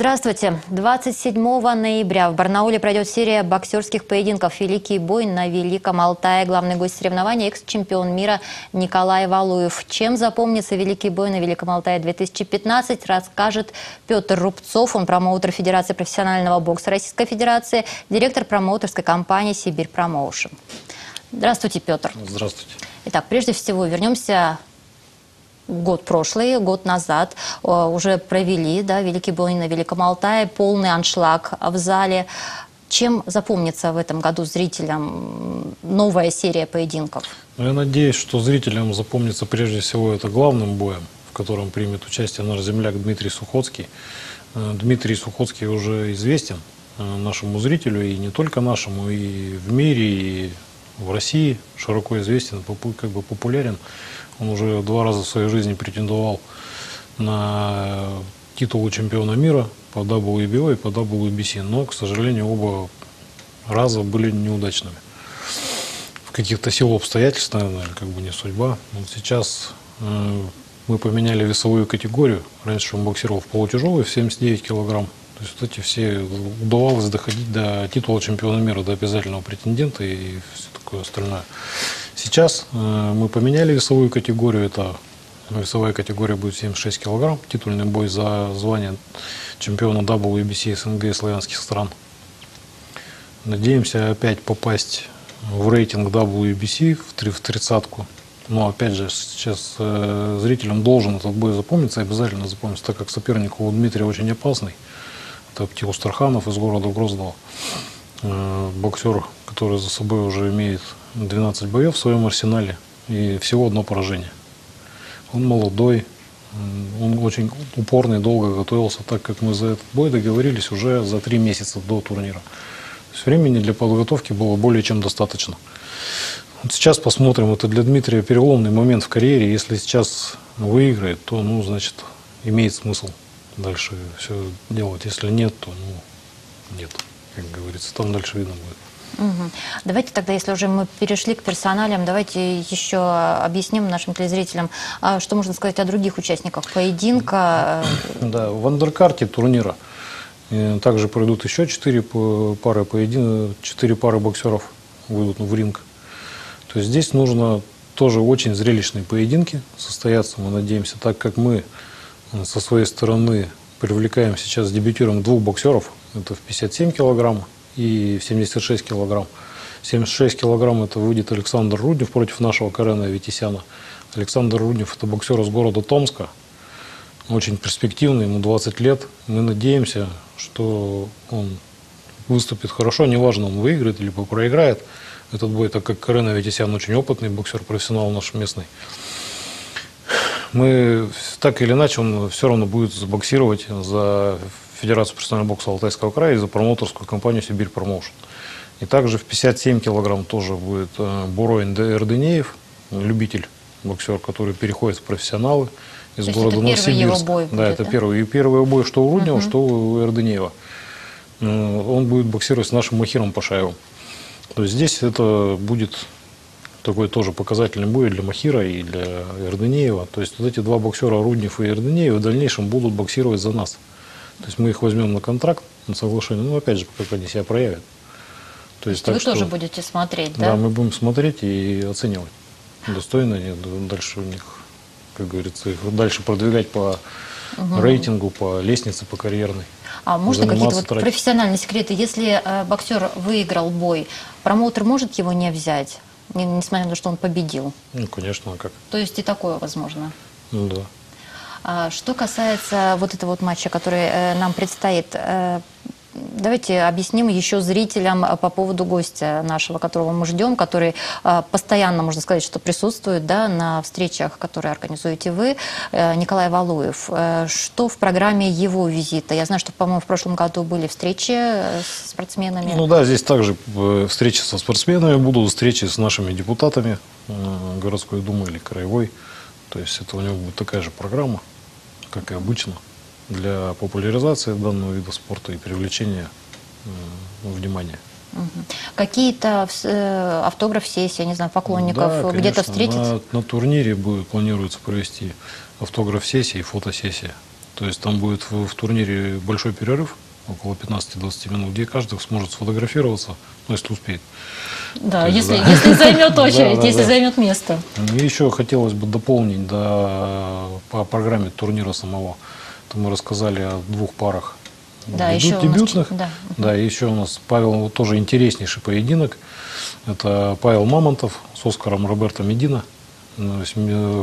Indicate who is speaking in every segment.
Speaker 1: Здравствуйте. 27 ноября в Барнауле пройдет серия боксерских поединков «Великий бой» на Великом Алтае. Главный гость соревнований – экс-чемпион мира Николай Валуев. Чем запомнится «Великий бой» на Великом Алтае 2015, расскажет Петр Рубцов. Он промоутер Федерации профессионального бокса Российской Федерации, директор промоутерской компании «Сибирь Промоушен». Здравствуйте, Петр.
Speaker 2: Здравствуйте.
Speaker 1: Итак, прежде всего вернемся год прошлый, год назад э, уже провели, да, Великий бой на Великом Алтае, полный аншлаг в зале. Чем запомнится в этом году зрителям новая серия поединков?
Speaker 2: Ну, я надеюсь, что зрителям запомнится прежде всего это главным боем, в котором примет участие наш земляк Дмитрий Сухоцкий. Э, Дмитрий Сухоцкий уже известен э, нашему зрителю, и не только нашему, и в мире, и в России широко известен, как бы популярен. Он уже два раза в своей жизни претендовал на титул чемпиона мира по WBO и по WBC, но, к сожалению, оба раза были неудачными. В каких-то силу обстоятельств, наверное, как бы не судьба. Вот сейчас э, мы поменяли весовую категорию. Раньше он боксировал в полутяжелый, в 79 килограмм. То есть вот эти все удавалось доходить до титула чемпиона мира, до обязательного претендента и все такое остальное. Сейчас э, мы поменяли весовую категорию. Это весовая категория будет 76 килограмм. Титульный бой за звание чемпиона WBC СНГ и славянских стран. Надеемся опять попасть в рейтинг WBC в тридцатку. Но опять же, сейчас э, зрителям должен этот бой запомниться, обязательно запомниться, так как соперник у Дмитрия очень опасный. Это Птил Старханов из города Грозного. Э, боксер, который за собой уже имеет 12 боев в своем арсенале и всего одно поражение. Он молодой, он очень упорный, долго готовился, так как мы за этот бой договорились уже за три месяца до турнира. То есть времени для подготовки было более чем достаточно. Вот сейчас посмотрим, это для Дмитрия переломный момент в карьере. Если сейчас выиграет, то, ну, значит, имеет смысл дальше все делать. Если нет, то, ну, нет, как говорится, там дальше видно будет.
Speaker 1: Угу. Давайте тогда, если уже мы перешли к персоналям, давайте еще объясним нашим телезрителям, а, что можно сказать о других участниках поединка.
Speaker 2: Да, в андеркарте турнира также пройдут еще четыре пары поединка, четыре пары боксеров выйдут в ринг. То есть здесь нужно тоже очень зрелищные поединки состояться, мы надеемся, так как мы э, со своей стороны привлекаем сейчас, дебютируем двух боксеров, это в 57 килограмм и в 76 килограмм. 76 килограмм это выйдет Александр Руднев против нашего Карена Витисяна. Александр Руднев это боксер из города Томска, очень перспективный, ему 20 лет. Мы надеемся, что он выступит хорошо, неважно, он выиграет или проиграет этот бой, так как Карена Витисян очень опытный боксер, профессионал наш местный. Мы так или иначе, он все равно будет боксировать за Федерацию профессионального бокса Алтайского края и за промоутерскую компанию «Сибирь Промоушен». И также в 57 килограмм тоже будет э, Бурой Эрденеев, любитель боксер, который переходит в профессионалы из
Speaker 1: То
Speaker 2: города
Speaker 1: это
Speaker 2: Новосибирск.
Speaker 1: Бой будет,
Speaker 2: да, это да? первый. И первый бой, что у Руднева, угу. что у Эрденеева. Э, он будет боксировать с нашим Махиром Пашаевым. То есть здесь это будет такой тоже показательный бой для Махира и для Эрденеева. То есть вот эти два боксера, Руднев и Эрденеев, в дальнейшем будут боксировать за нас. То есть мы их возьмем на контракт, на соглашение, ну, опять же, как они себя проявят.
Speaker 1: То есть, так вы что, тоже будете смотреть, да?
Speaker 2: Да, мы будем смотреть и оценивать, достойно они дальше у них, как говорится, их дальше продвигать по угу. рейтингу, по лестнице, по карьерной.
Speaker 1: А можно какие-то вот профессиональные секреты? Если э, боксер выиграл бой, промоутер может его не взять, несмотря на то, что он победил?
Speaker 2: Ну, конечно, а как?
Speaker 1: То есть и такое возможно?
Speaker 2: Ну, да.
Speaker 1: А что касается вот этого вот матча, который э, нам предстоит, э, Давайте объясним еще зрителям э, по поводу гостя нашего, которого мы ждем, который постоянно, можно сказать, что присутствует да, на встречах, которые организуете вы, Николай Валуев. Что в программе его визита? Я знаю, что, по-моему, в прошлом году были встречи с спортсменами.
Speaker 2: Ну да, здесь также встречи со спортсменами будут, встречи с нашими депутатами городской думы или краевой. То есть это у него будет такая же программа как и обычно, для популяризации данного вида спорта и привлечения э, внимания.
Speaker 1: Какие-то э, автограф-сессии, не знаю, поклонников, да, где-то встретить?
Speaker 2: На, на турнире будет, планируется провести автограф-сессии и фотосессия. То есть там будет в, в турнире большой перерыв, около 15-20 минут, где каждый сможет сфотографироваться, ну, если успеет.
Speaker 1: Да,
Speaker 2: есть,
Speaker 1: если,
Speaker 2: да.
Speaker 1: если займет очередь,
Speaker 2: Да, да,
Speaker 1: если
Speaker 2: да.
Speaker 1: займет место.
Speaker 2: И еще хотелось бы дополнить да, по программе турнира самого. То мы рассказали о двух парах
Speaker 1: Да,
Speaker 2: дебют-
Speaker 1: еще нас
Speaker 2: дебютных.
Speaker 1: ч- да.
Speaker 2: Да, еще у нас Павел тоже интереснейший поединок. Это Павел Мамонтов с Оскаром Роберто Медина. Ну,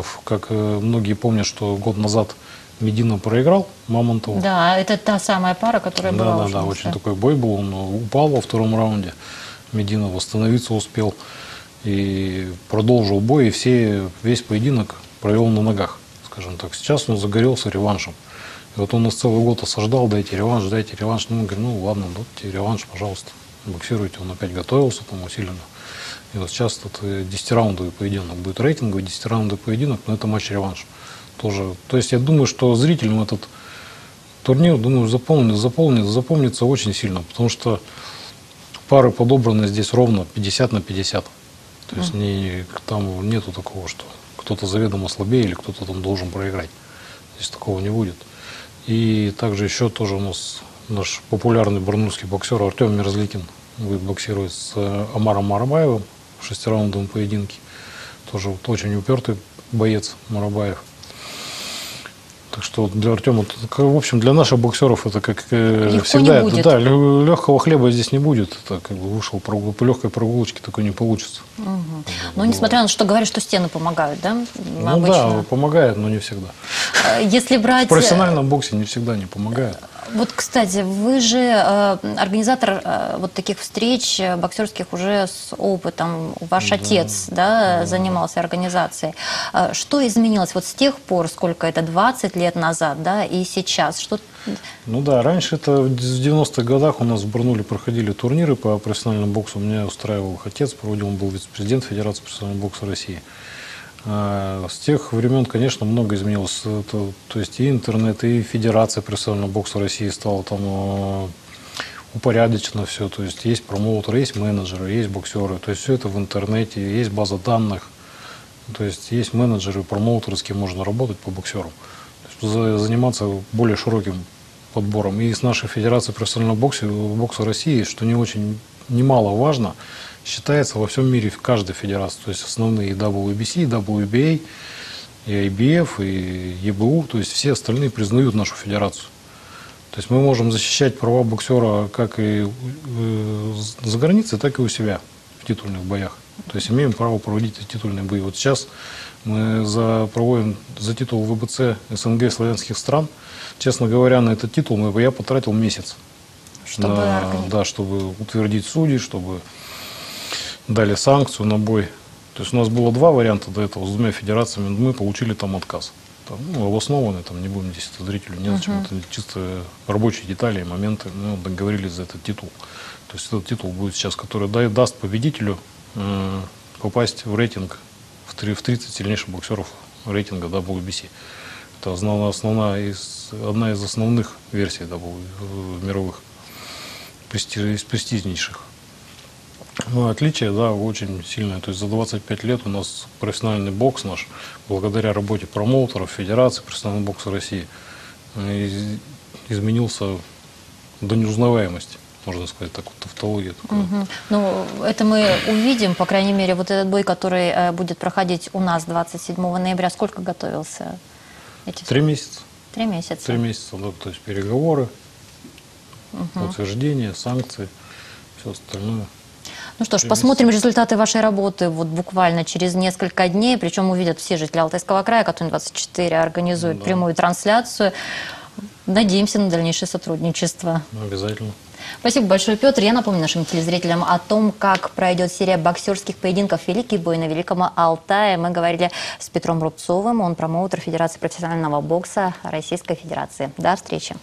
Speaker 2: в- Как э, многие помнят, что год назад Медина проиграл Мамонтову.
Speaker 1: Да, это та самая пара, которая была
Speaker 2: Да, да, да, очень такой бой был. Он упал во втором раунде. Медина восстановиться успел и продолжил бой. И все, весь поединок провел на ногах, скажем так. Сейчас он загорелся реваншем. И вот он нас целый год осаждал, дайте реванш, дайте реванш. Ну, мы говорим, ну ладно, дайте реванш, пожалуйста. Боксируйте. Он опять готовился там усиленно. И вот сейчас тут э, 10-раундовый поединок. Будет рейтинговый 10-раундовый поединок, но это матч-реванш. Тоже. То есть я думаю, что зрителям этот турнир, думаю, заполнит, заполнит, запомнится очень сильно, потому что пары подобраны здесь ровно 50 на 50. То есть не, там нету такого, что кто-то заведомо слабее или кто-то там должен проиграть. Здесь такого не будет. И также еще тоже у нас наш популярный барнурский боксер Артем Мерзликин будет боксировать с э, Амаром Марабаевым в шестираундовом поединке. Тоже вот очень упертый боец Марабаев. Так что для Артема, в общем, для наших боксеров это как э,
Speaker 1: Легко
Speaker 2: всегда,
Speaker 1: не
Speaker 2: это, да, легкого хлеба здесь не будет. Это как бы вышел прогул- по легкой прогулочке такой не получится.
Speaker 1: Но несмотря на то, что говорят, что стены помогают, да?
Speaker 2: Ну
Speaker 1: обычно?
Speaker 2: да, помогает, но не всегда.
Speaker 1: Э, Если брать...
Speaker 2: В профессиональном боксе не всегда не помогает.
Speaker 1: Вот, кстати, вы же э, организатор э, вот таких встреч э, боксерских уже с опытом. Ваш отец, да, занимался организацией. Э, Что изменилось вот с тех пор, сколько это, 20 лет назад, да, и сейчас? Что...
Speaker 2: Ну да, раньше это в 90-х годах у нас в Барнуле проходили турниры по профессиональному боксу. Меня устраивал их отец, проводил, он был вице-президент Федерации профессионального бокса России. А, С тех времен, конечно, много изменилось. Это, то есть и интернет, и Федерация профессионального бокса России стала там э, упорядочено все. То есть есть промоутеры, есть менеджеры, есть боксеры. То есть все это в интернете, есть база данных. То есть есть менеджеры, промоутеры, с кем можно работать по боксерам. То заниматься более широким подбором. И с нашей Федерацией профессионального бокса, бокса России, что не очень немаловажно, считается во всем мире в каждой федерации. То есть основные WBC, WBA, и IBF, и EBU, то есть все остальные признают нашу федерацию. То есть мы можем защищать права боксера как и э, за границей, так и у себя в титульных боях. То есть имеем право проводить титульные бои. Вот сейчас мы за, проводим за титул ВБЦ СНГ славянских стран. Честно говоря, на этот титул мы- я потратил месяц.
Speaker 1: Чтобы
Speaker 2: на- да, чтобы утвердить судей, чтобы дали санкцию на бой. То есть у нас было два варианта до этого с двумя федерациями, мы получили там отказ. Там, ну, обоснованный, там не будем здесь это зрителю, не зачем, это чисто рабочие детали, моменты, мы договорились за этот титул. То есть этот титул будет сейчас, который да- даст победителю э, попасть в рейтинг в, три- в 30 сильнейших боксеров рейтинга WBC. Это основная, основная из, одна из основных версий W, э, мировых, из престижнейших. Ну, отличие, да, очень сильное. То есть за 25 лет у нас профессиональный бокс наш, благодаря работе промоутеров, Федерации профессионального бокса России, э, из- изменился до неузнаваемости, можно сказать, так вот, тавтология такая.
Speaker 1: Мгм. Ну, это мы увидим, по крайней мере, вот этот бой, который э, будет проходить у нас 27 ноября. Сколько готовился? Эти
Speaker 2: Три месяца.
Speaker 1: Три месяца.
Speaker 2: Три месяца, да, то есть переговоры, утверждение, санкции, все остальное.
Speaker 1: Ну что ж,
Speaker 2: Три
Speaker 1: посмотрим результаты вашей работы вот буквально через несколько дней. Причем увидят все жители Алтайского края, который 24 организует
Speaker 2: Да.
Speaker 1: прямую трансляцию. Надеемся на дальнейшее сотрудничество.
Speaker 2: Ну, обязательно.
Speaker 1: Спасибо большое, Петр. Я напомню нашим телезрителям о том, как пройдет серия боксерских поединков «Великий бой» на Великом Алтае. Мы говорили с Петром Рубцовым, он промоутер Федерации профессионального бокса Российской Федерации. До встречи.